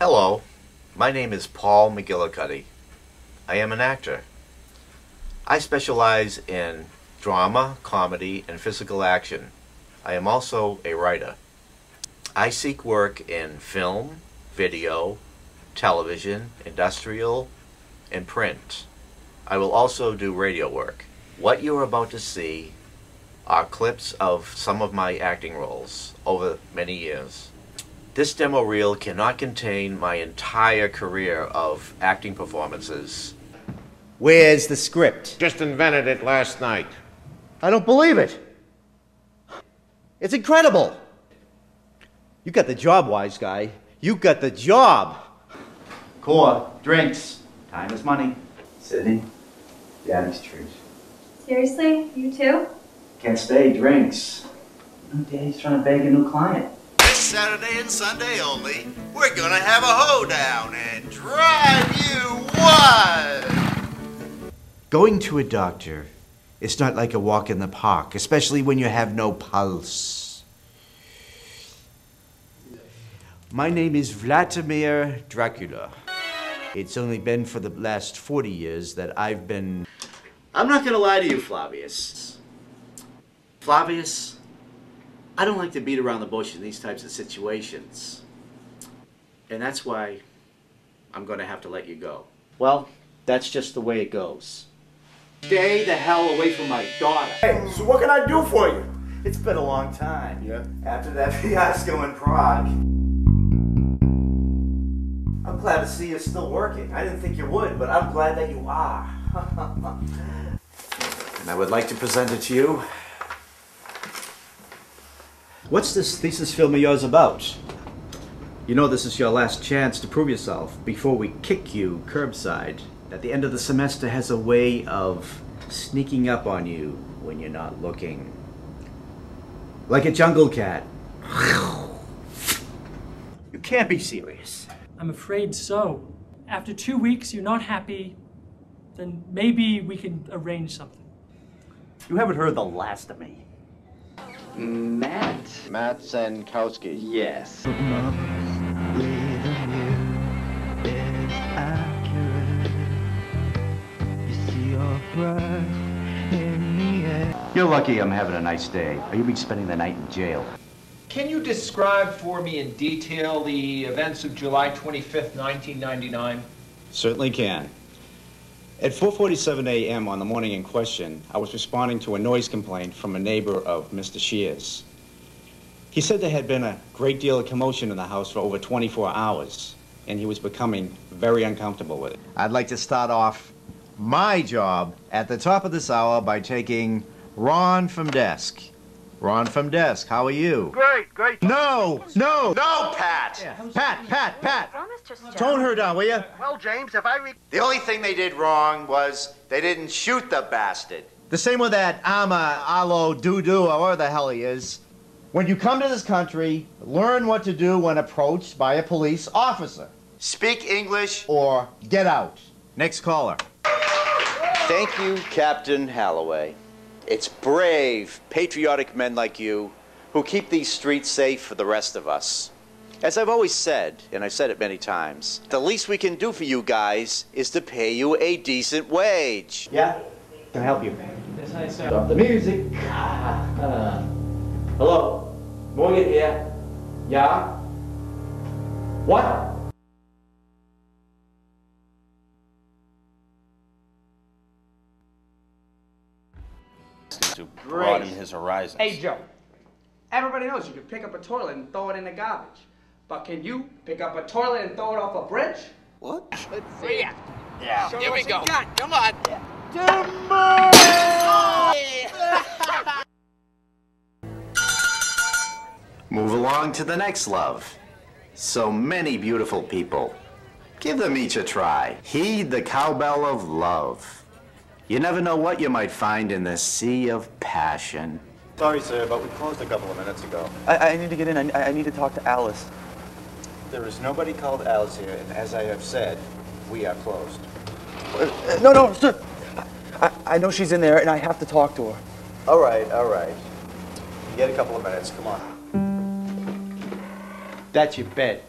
Hello, my name is Paul McGillicuddy. I am an actor. I specialize in drama, comedy, and physical action. I am also a writer. I seek work in film, video, television, industrial, and print. I will also do radio work. What you're about to see are clips of some of my acting roles over many years. This demo reel cannot contain my entire career of acting performances. Where's the script? Just invented it last night. I don't believe it. It's incredible. You got the job, wise guy. You got the job. Core, drinks. Time is money. Sydney, Daddy's treat. Seriously? You too? Can't stay, drinks. No, Daddy's trying to beg a new client. This Saturday and Sunday only, we're gonna have a hoedown and drive you wild! Going to a doctor is not like a walk in the park, especially when you have no pulse. My name is Vladimir Dracula. It's only been for the last 40 years that I've been. I'm not gonna lie to you, Flavius. Flavius, I don't like to beat around the bush in these types of situations. And that's why I'm gonna have to let you go. Well, that's just the way it goes. Stay the hell away from my daughter. Hey, so what can I do for you? It's been a long time. Yeah. After that fiasco in Prague. I'm glad to see you're still working. I didn't think you would, but I'm glad that you are. and I would like to present it to you. What's this thesis film of yours about? You know this is your last chance to prove yourself before we kick you curbside. At the end of the semester has a way of sneaking up on you when you're not looking. Like a jungle cat. You can't be serious. I'm afraid so. After two weeks, you're not happy, then maybe we can arrange something. You haven't heard the last of me. Matt. Matt Zankowski. Yes. You're lucky I'm having a nice day, or you'll be spending the night in jail. Can you describe for me in detail the events of July 25th, 1999? Certainly can. At 4:47 a.m. on the morning in question, I was responding to a noise complaint from a neighbor of Mr. Shears. He said there had been a great deal of commotion in the house for over 24 hours, and he was becoming very uncomfortable with it. I'd like to start off my job at the top of this hour by taking Ron from desk. Ron from desk, how are you? Great, great. No, no, No, Pat! Pat, Pat, Pat. Tone her down, will you? Well, James, if I read. The only thing they did wrong was they didn't shoot the bastard. The same with that Ama Alo Dudu, or whatever the hell he is. When you come to this country, learn what to do when approached by a police officer. Speak English. Or get out. Next caller. Thank you, Captain Halloway. It's brave, patriotic men like you who keep these streets safe for the rest of us. As I've always said, and I've said it many times, the least we can do for you guys is to pay you a decent wage. Yeah? Can I help you? Stop the music. Uh, hello. Morgan here. Yeah? What? To broaden his horizons. Hey, Joe. Everybody knows you can pick up a toilet and throw it in the garbage. But can you pick up a toilet and throw it off a bridge? What? Let's see ya. Yeah. Here we go. Come on. Move along to the next love. So many beautiful people. Give them each a try. Heed the cowbell of love. You never know what you might find in the sea of passion. Sorry, sir, but we closed a couple of minutes ago. I, I need to get in. I, I need to talk to Alice. There is nobody called Alice here, and as I have said, we are closed. Uh, no, no, sir. I, I know she's in there, and I have to talk to her. All right, all right. You get a couple of minutes. Come on. That's your bed.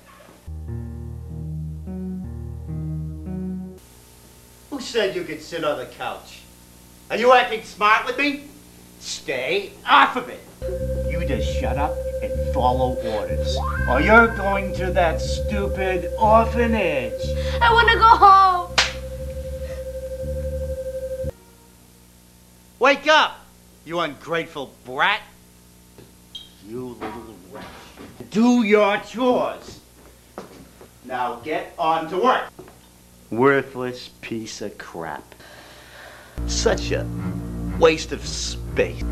Said you could sit on the couch? Are you acting smart with me? Stay off of it. You just shut up and follow orders. Or you're going to that stupid orphanage. I want to go home. Wake up, you ungrateful brat. You little wretch. Do your chores. Now get on to work. Worthless piece of crap. Such a waste of space.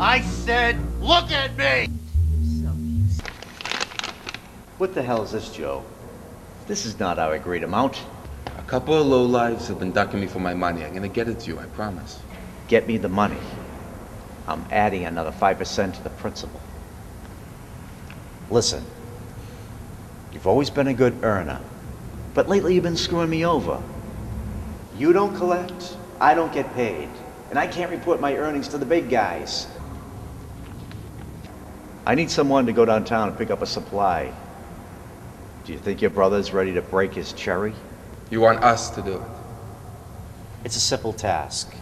I said, look at me! What the hell is this, Joe? This is not our agreed amount. A couple of lowlives have been ducking me for my money. I'm gonna get it to you, I promise. Get me the money. I'm adding another 5% to the principal. Listen, you've always been a good earner, but lately you've been screwing me over. You don't collect, I don't get paid, and I can't report my earnings to the big guys. I need someone to go downtown and pick up a supply. Do you think your brother's ready to break his cherry? You want us to do it? It's a simple task.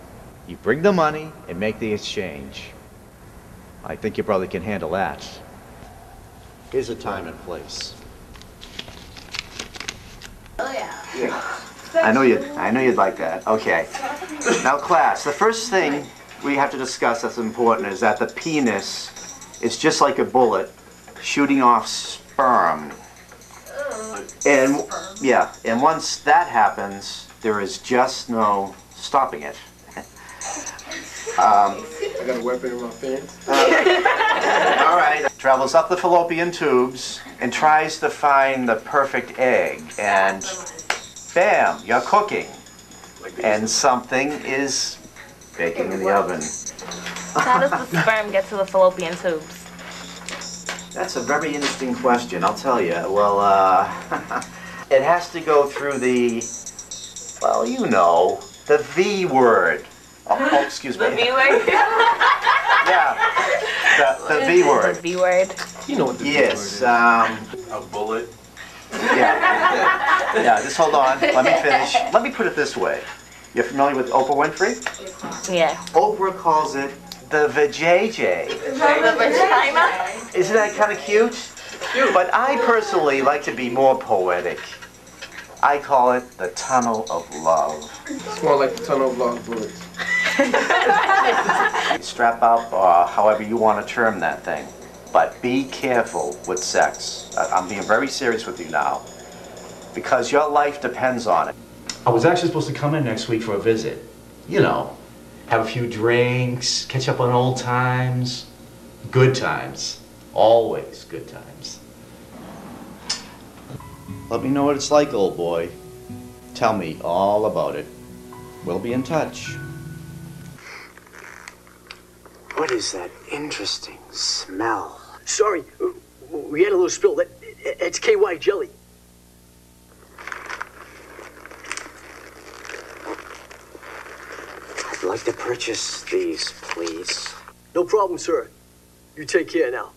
You bring the money and make the exchange. I think your brother can handle that. Here's a time and place. Yeah. Yeah. I know you. I know you'd like that. Okay. Now, class, the first thing we have to discuss that's important is that the penis is just like a bullet shooting off sperm. And yeah, and once that happens, there is just no stopping it. Um, I got a weapon in my pants. all right. Travels up the fallopian tubes and tries to find the perfect egg. And bam, you're cooking. And something is baking in the oven. How does the sperm get to the fallopian tubes? That's a very interesting question, I'll tell you. Well, uh, it has to go through the, well, you know, the V word. Oh, oh, excuse me. The V word? yeah, the, the V word. The V word. You know what the V word is? Yes, um, A bullet. yeah. Yeah, just hold on. Let me finish. Let me put it this way. You're familiar with Oprah Winfrey? Yeah. Oprah calls it the vajayjay. The vagina? Isn't that kind of cute? But I personally like to be more poetic. I call it the tunnel of love. It's more like the tunnel of love bullets. Strap up, or uh, however you want to term that thing. But be careful with sex. I- I'm being very serious with you now. Because your life depends on it. I was actually supposed to come in next week for a visit. You know, have a few drinks, catch up on old times. Good times. Always good times. Let me know what it's like, old boy. Tell me all about it. We'll be in touch. What is that interesting smell? Sorry, uh, we had a little spill. That it's KY jelly. I'd like to purchase these, please. No problem, sir. You take care now.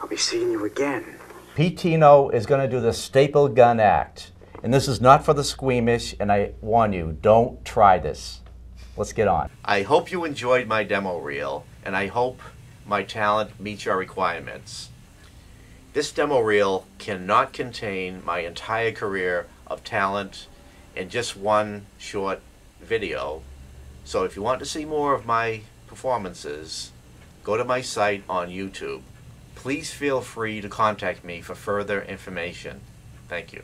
I'll be seeing you again. Pete Tino is going to do the staple gun act. And this is not for the squeamish, and I warn you, don't try this. Let's get on. I hope you enjoyed my demo reel, and I hope my talent meets your requirements. This demo reel cannot contain my entire career of talent in just one short video. So if you want to see more of my performances, go to my site on YouTube. Please feel free to contact me for further information. Thank you.